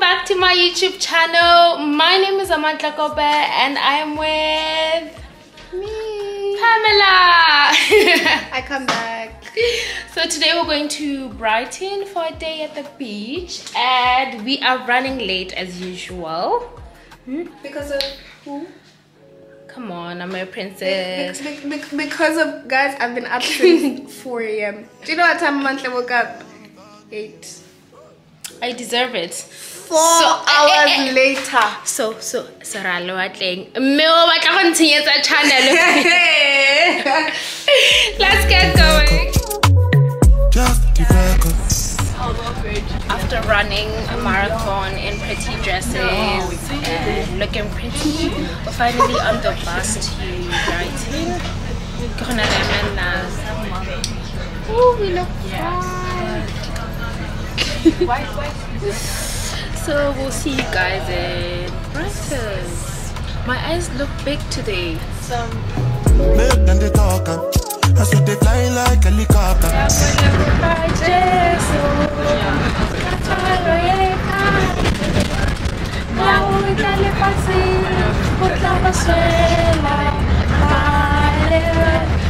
YouTube channel. My name is Amantle Kobe and I am with Me. Pamela. I come back. so today we're going to Brighton for a day at the beach and we are running late as usual. Hmm? Because of who? Come on, I'm a princess. be- be- Because of guys, I've been up since 4 a.m. Do you know what time Monthly woke up? 8. I deserve it. Four So, hours eh, eh, eh. later. So, so, Saralo Atleng. Mme o batla go ntshenyetsa channel. Let's get going. Just the record. After running a marathon in pretty dresses and looking pretty, we're finally on the bus to Brighton. Ke gona re emela. We look fine. so we'll see you guys in Brighton. My eyes look big today. Make them they talk. I saw they fly like helicopter. Never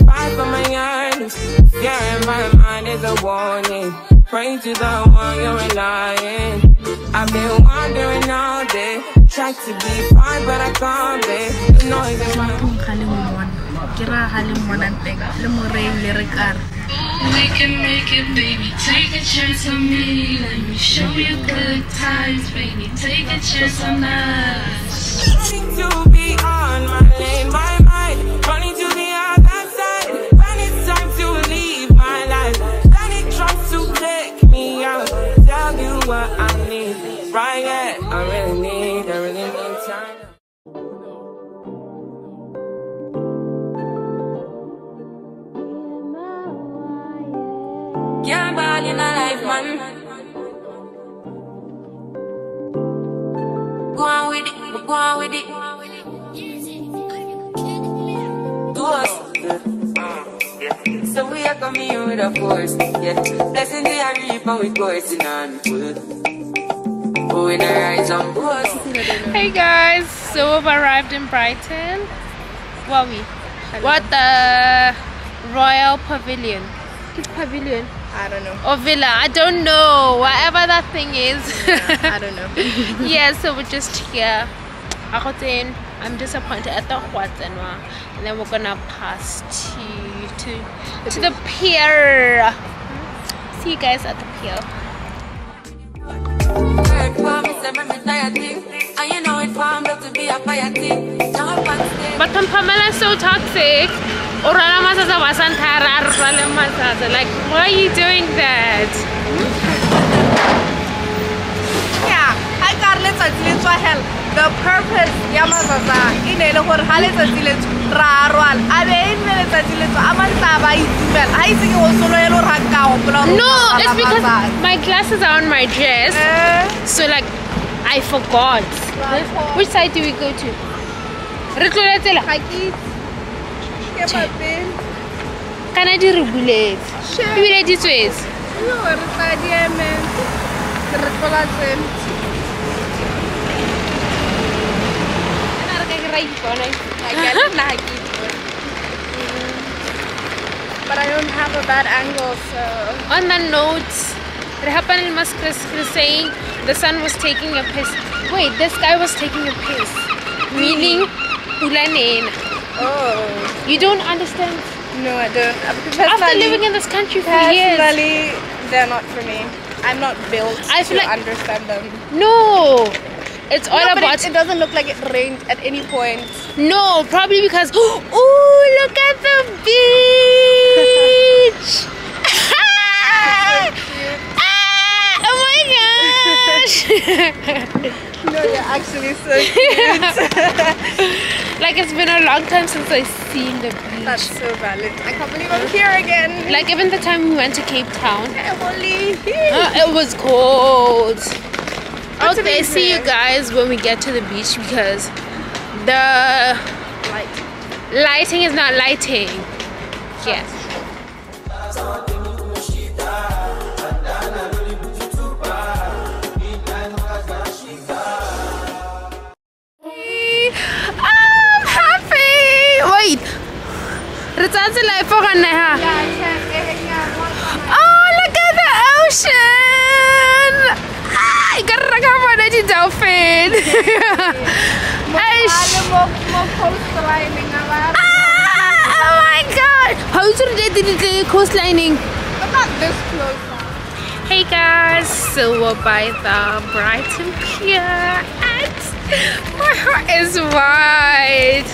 wake up to five for my earnings. Yeah, in my mind is a warning. Pray to the one you're relying. I've been wandering all day. Try to be fine, but I can't be. The noise in my ga ke ra le mmonang le moreng le re kare We can make it, baby. Take a chance on me. Let me show you good times, baby. Take a chance on us. Running to be on my lane, my go on with it. Do us. So we are coming here with a force, yeah. Blessing the reap and we coursing on full. Oh, in a rise on board. Hey guys, so we've arrived in Brighton. What we? What the Royal Pavilion? It's Pavilion I don't know. or Villa? I don't know. Whatever that thing is. I don't know. yeah, so we're just here. Agotin, I'm disappointed at the Huatzenwa. And then we're gonna pass to to to the pier. Hmm? See you guys at the pier. Word for me, say me tired thing. And you know it formed up to be a fire thing. Now up on stage. But when Pamela is so toxic, Orala Masasa Wasantara Rale Masasa. Like, why are you doing that? Yeah, I got letsatsi le tswa hell. The purpose ya mazaza e ne e le gore ga letsatsi le tswa ra rwala a be e nne letsatsi le tswa a mantsa ba itumela ga ise ke go solo e le gore ga ka gopola No, it's because my glasses are on my dress. Eh, So, like, I forgot. Which side do we go to? Re tloletse la. ga ke itse. ke mapele Kana di re buletse. Ebile di tswetse. Re tla di emeng re tlola tseno Kana re ka ke ra ipona. A le nna ga ke itse. but I don't have a bad angle so On that note, Rehapan al Maskris saying the sun was taking a piss. Wait, this guy was taking a piss. Meaning, pula. Oh. You don't understand. No, I don't. Uh, After living in this country for years. personally, they're not for me. I'm not built I feel to like- understand them. No. It's all no, about it, it doesn't look like it rained at any point. No, probably because oh look at the beach. Ah, oh my gosh. No, you're actually so cute. like it's been a long time since I've seen the beach. That's so valid. I can't believe I'm here again. like even the time we went to Cape Town. Uh, it was cold. That's okay, see you guys when we get to the beach because the lighting is not lighting. Yes. I'm happy. Wait. Letsatsi la ifogane ha. Oh, look at the ocean! I got a camera the dolphin. Eish. Ah, oh my god! How is it the the coastlining? But not this close. Hey guys, so we're by the Brighton Pier and my heart is wide.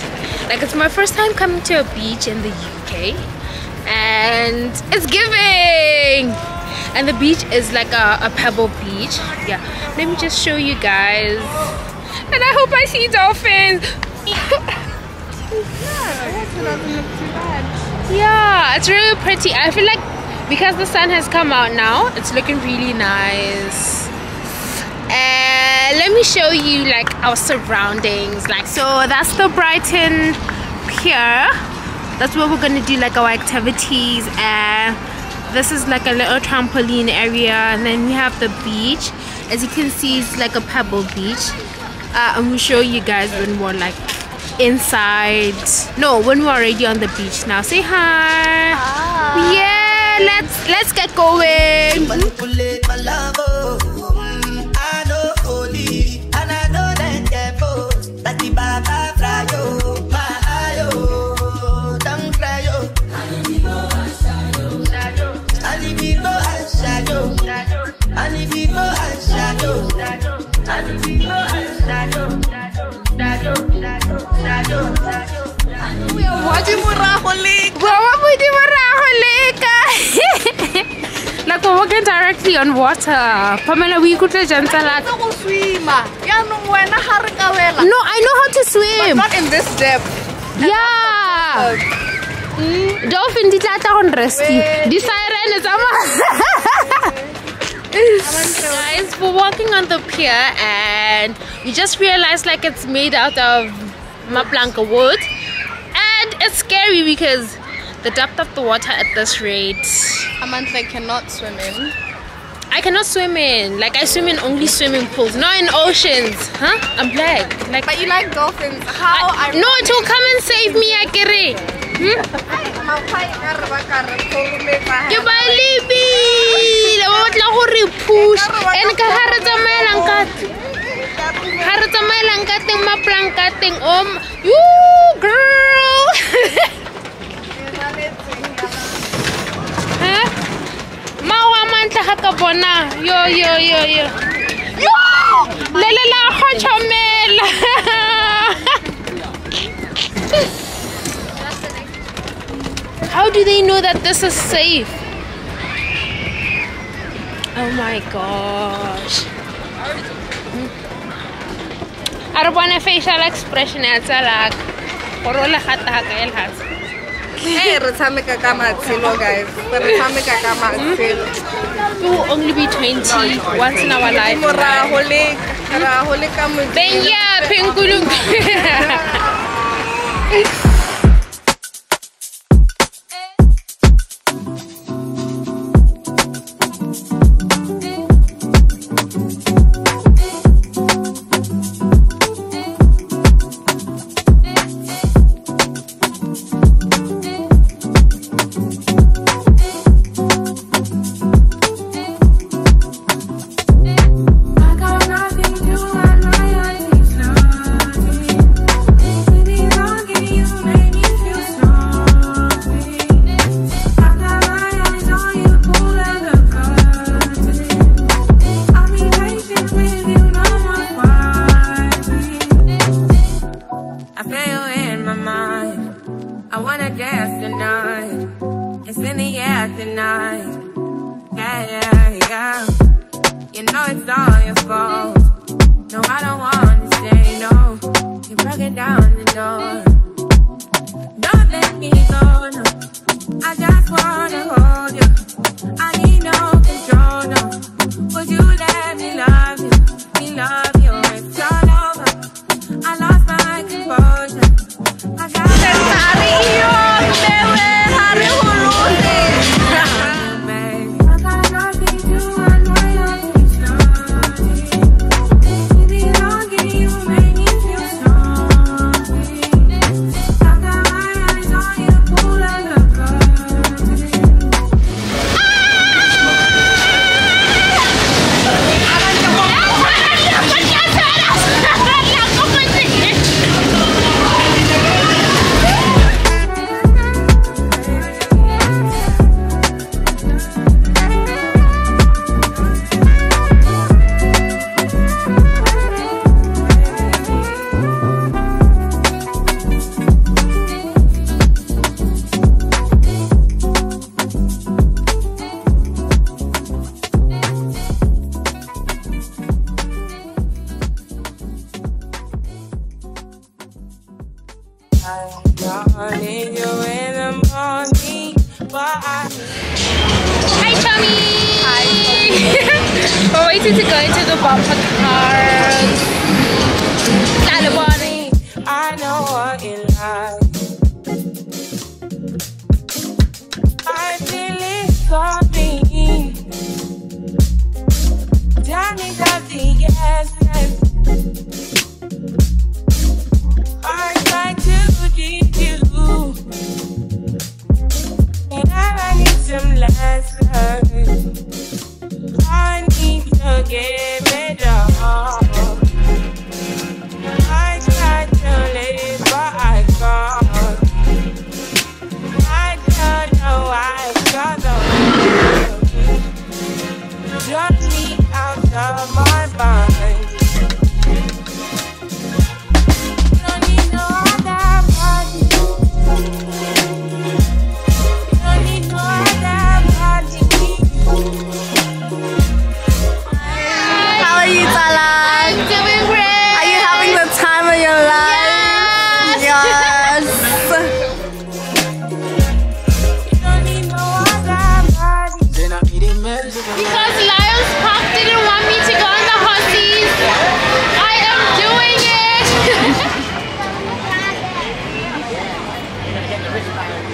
Like it's my first time coming to a beach in the UK and it's giving. And the beach is like a, a pebble beach. Yeah, let me just show you guys. And I hope I see dolphins. Yeah, it's really pretty. I feel like because the sun has come out now, it's looking really nice. And let me show you like our surroundings. Like so that's the Brighton Pier. That's where we're gonna do like our activities and this is like a little trampoline area and then we have the beach. As you can see it's like a pebble beach. Uh, and we'll show you guys when we're like inside. No when we're already on the beach now. Say hi, yeah let's let's get going like we're walking directly on water. Pamela we could just like Go swima. Yaanong wena ha re no I know how to swim. But not in this depth. yeah. Dolphin di tla tla go rescue di siren tsa guys we're walking on the pier and we just realized like it's made out of maplanka wood it's scary because the depth of the water at this rate. Amantle cannot swim in. I cannot swim in. Like I swim in only swimming pools not in oceans huh? I'm black. Like But you like dolphins. How I, I no it will come and save me akere hmm? ke ba lebile. Ba batla go re push and ka ga re tsamaelang ka teng om girl Huh? mao a mantle ka bona yo yo yo yo yo kgotlhomela How do they know that this is safe? Oh my gosh. A re bone facial expression ya tsa like gore o le gata ga kae. Hey, re tshameka ka matshelo guys. Re tshameka ka matshelo. We will only be 20 once in our life. Morago Lake. Morago Lake ka modimo. Then yeah, Pinkulung. I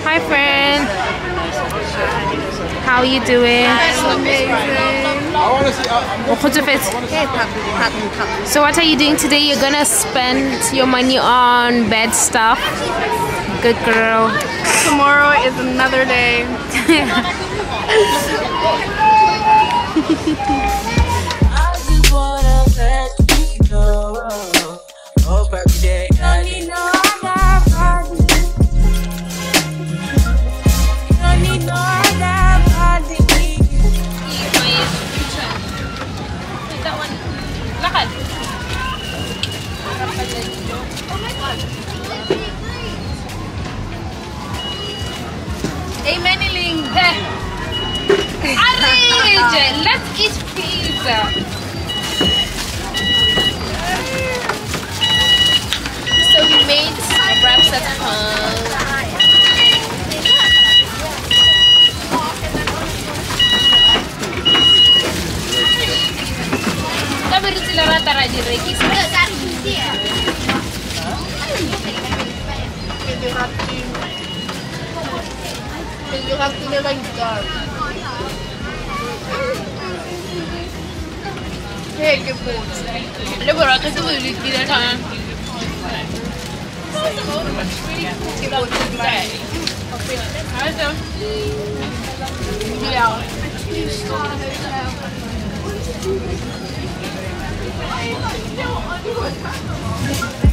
Hi, friend. How are you doing? So what are you doing today? You're gonna spend your money on bad stuff. Good girl. Tomorrow is another day. Hey. Arrange. Let's eat pizza. So we made wraps at home. Ka be re tsile ra tara di rekisa. Le borotho ke bo lekile thana. Only you feel my body. Yeah. Don't need no other body. Girl, I want you there. Girl, I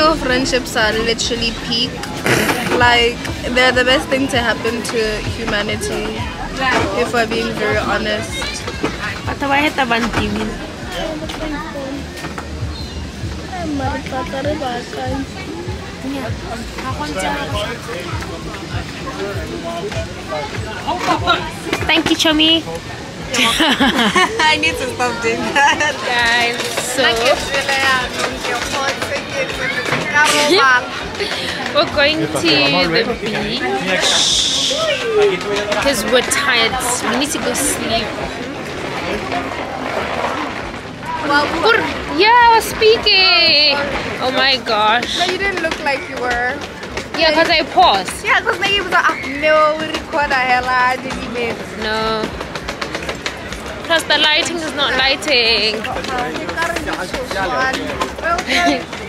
female friendships are literally peak. Like, they're the best thing to happen to humanity. If we're being very honest. Batho ba heta ba ntimile. Thank you, Chomi. I need to stop doing that. Guys, so we're going to the beach because we're tired. We need to go sleep. Yeah, I was speaking. Oh my gosh. No, you didn't look like you were. Yeah, because I paused. Yeah, because maybe it was like, ah, no, we record a hella, didn't it? No. Plus the lighting is not uh, lighting. Uh, uh,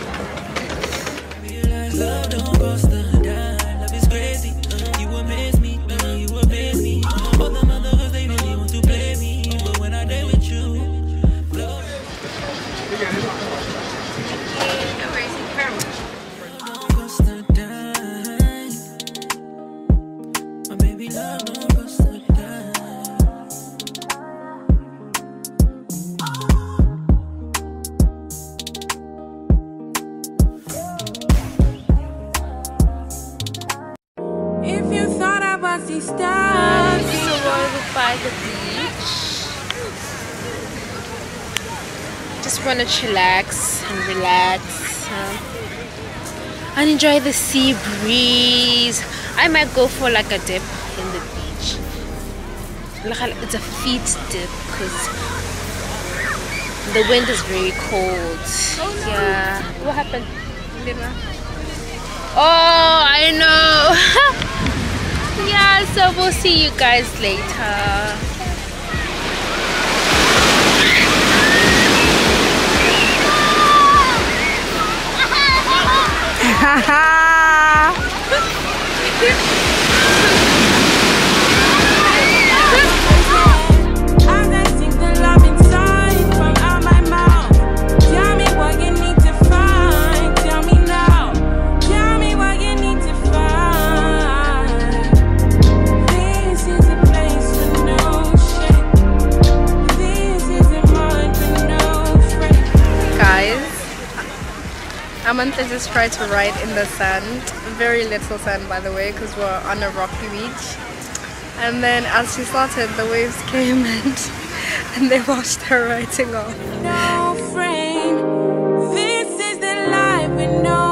If you thought I was a star. Just want to chillax and relax. Uh, and enjoy the sea breeze I might go for like a dip in the beach. Like, It's a feet dip because the wind is very cold. Oh, yeah. What happened? Oh, I know. yeah, so we'll see you guys later. As I Amantle just tried to ride in the sand. Very little sand, by the way, because we're on a rocky beach. And then as she started, the waves came and, and they washed her writing off. no. This is the life with no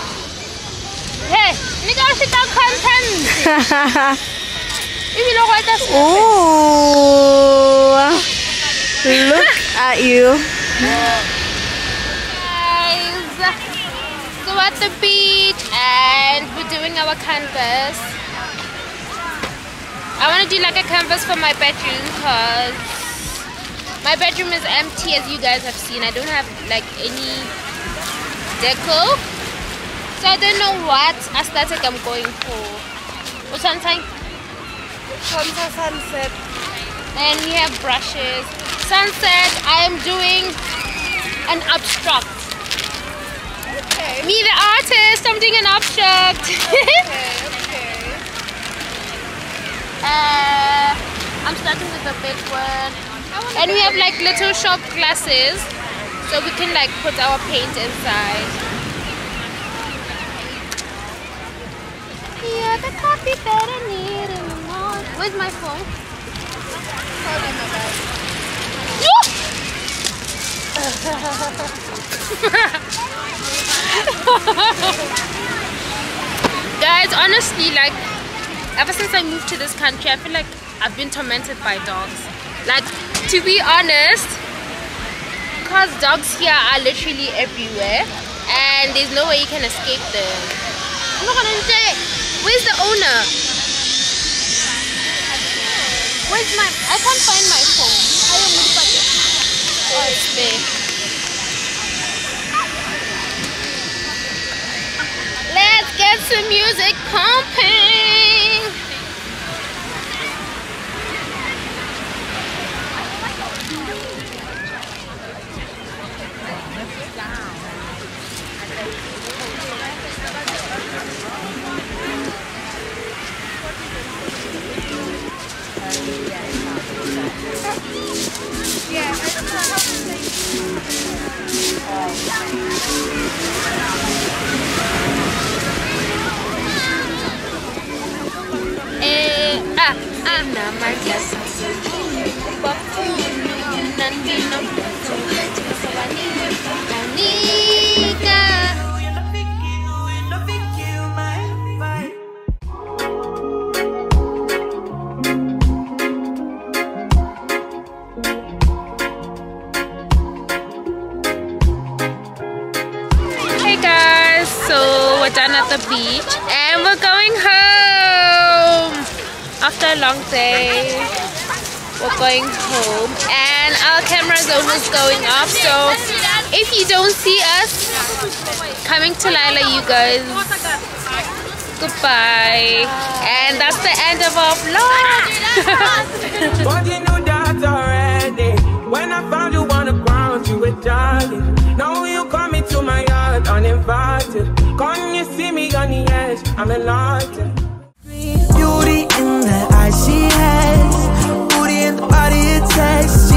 content. Ini lo kata Oh, look at you. guys. So at the beach and we're doing our canvas. I want to do like a canvas for my bedroom because my bedroom is empty as you guys have seen. I don't have like any deco. So I don't know what aesthetic I'm going for. Or something. sunset. And we have brushes. Sunset, I am doing an abstract. Okay, Me the artist, I'm doing an abstract. okay. uh, I'm starting with the big one. And we have like little shop glasses so we can like put our paint inside. The coffee need in the morning. Where's my phone? Guys, honestly, like ever since I moved to this country, I feel like I've been tormented by dogs. Like, to be honest, because dogs here are literally everywhere and there's no way you can escape them. I'm not gonna say, where's the owner? Where's my, I can't find my phone. I don't know if I can- Oh, it's there. Let's get some music pumping. The beach and we're going home after a long day. We're going home and our camera zone is going off. So if you don't see us coming to Lila, you guys, goodbye. And that's the end of our vlog. eyes, I'm enlightened. Beauty in the eyes she has, booty in the body it takes.